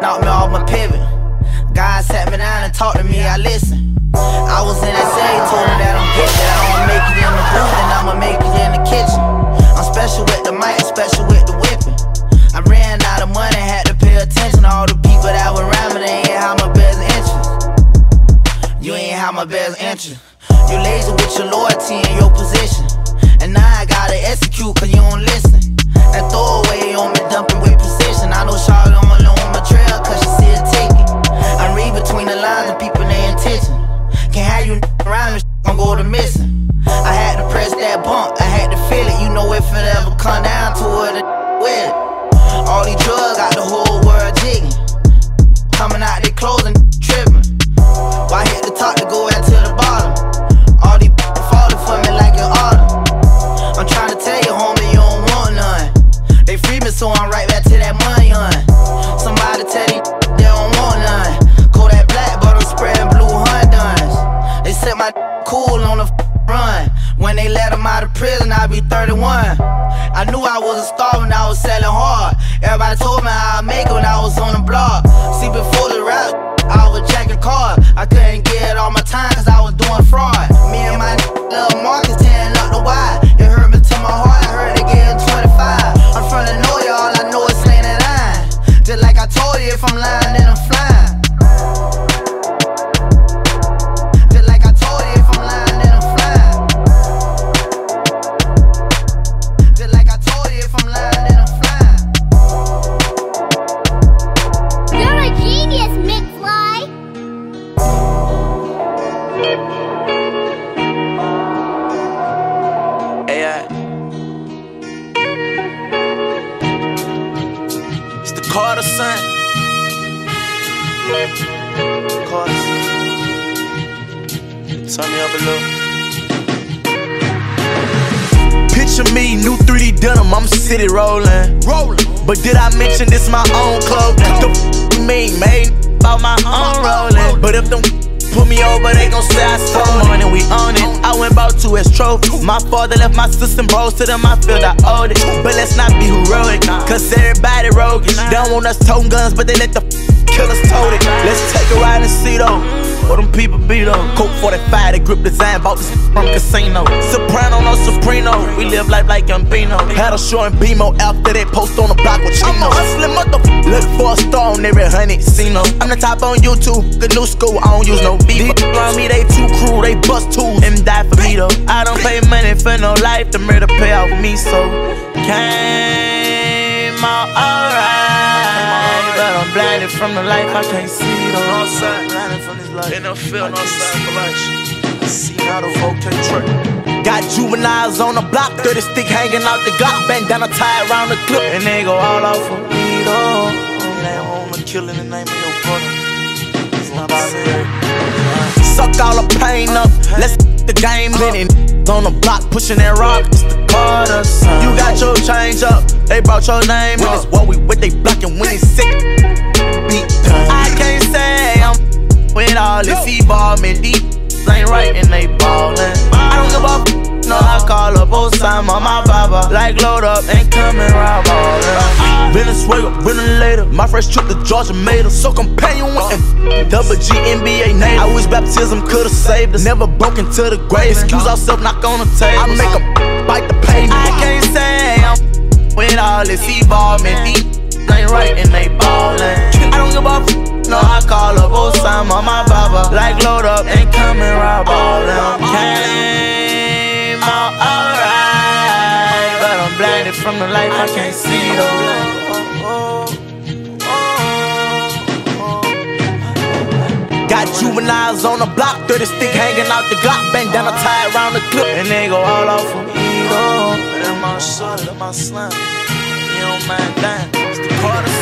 knocked me off my pivot. God sat me down and talked to me, I listened. I was in that same told him that I'm getting that I'ma make it in the booth and I'ma make it in the kitchen. I'm special with the mic, special with the whipping. I ran out of money, had to pay attention. All the people that were around me, they ain't have my best interest. You ain't have my best interest. You lazy with your loyalty and your position. And now I gotta execute, cause you don't go to missing. I had to press that bump, I had to feel it. You know if it ever come down to it, it. All these drugs 31. I knew I was a star when I was selling hard. Everybody told me I'd make it when I was on the block. Son. Son. Turn me up a little. Picture me, new 3D denim, I'm city rolling. Rolling. But did I mention this my own clothes? The f you mean, made about my own oh, oh, rolling. Oh. But if them put me over, they gon' say I stole money, we own it. I went bought two as trophies. My father left my sister bros to them, I feel I owed it. But let's not be heroic, cause everybody roguish. They don't want us toting guns, but they let the f- killers tote it. Let's take a ride and see though. What them people be though? Coke 45, they grip design, bought this from casino. Soprano, no Soprano. We live life like Gambino. Had a short and BMO after that post on the block with Chino. I'm a hustling motherfucker. Look for a star on every honey, see no. I'm the top on YouTube, the new school, I don't use no beef. Around me, they too cruel, they bust tools and die for me though. I don't pay money for no life, the murder pay off me, so came I'm from the life, I can't see though. Outside, blinded from this life. The field, outside for life. I see how the can trick. Got juveniles on the block, 30 stick hanging out the Glock, bandana tied around the clip, and they go all out for me though. They wanna kill in the name of your brother. It's not fair. Suck all the pain up, let's the game in. On the block, pushing that rock, it's the son. You got your change up, they brought your name up. It's what we with, they blocking when it's sick. All this involvement deep. Ain't right and they ballin'. I don't give a f- no, I call up Osama, my baba. Like load up and come and all them. Venezuela, later. My first trip to Georgia made us so companion with and double G NBA native. I wish baptism could've saved us. Never broke into the grave. Excuse ourselves, knock on the table. I make 'em bite the pavement. I can't say I'm with all this involvement deep. Ain't right and they ballin'. I don't give a f- no, I call up Osama, my load up and come and rob all them. Came out alright, but I'm blinded from the life I can't see. Got juveniles on the block, 30 stick hanging out the Glock, bandana tied around the clip, and they go all off for me my that's my slam. You don't mind? It's the.